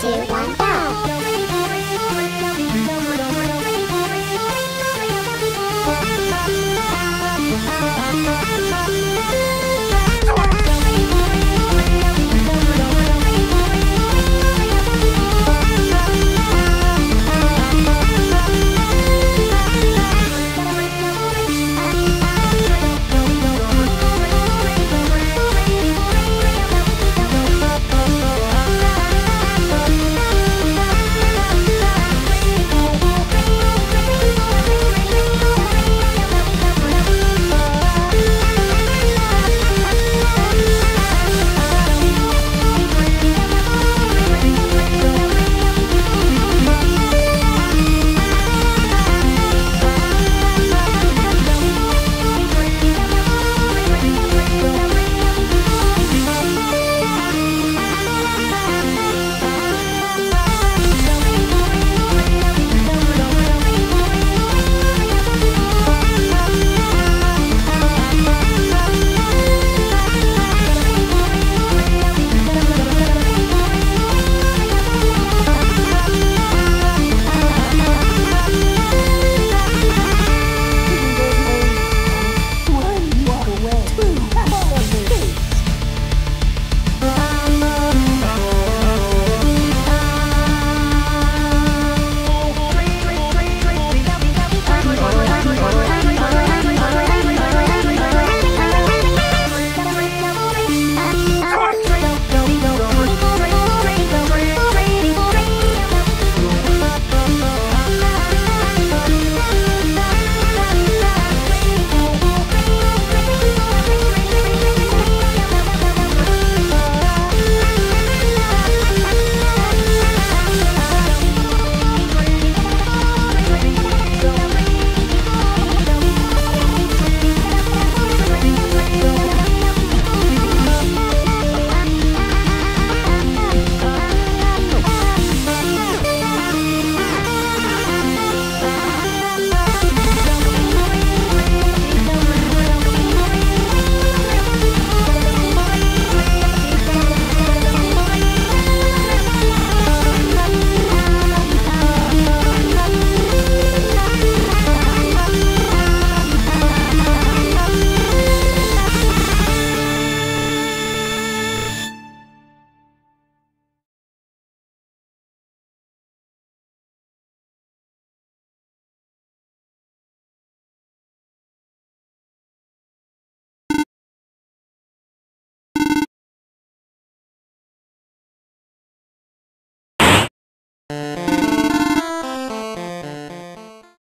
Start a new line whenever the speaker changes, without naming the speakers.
two, one, go!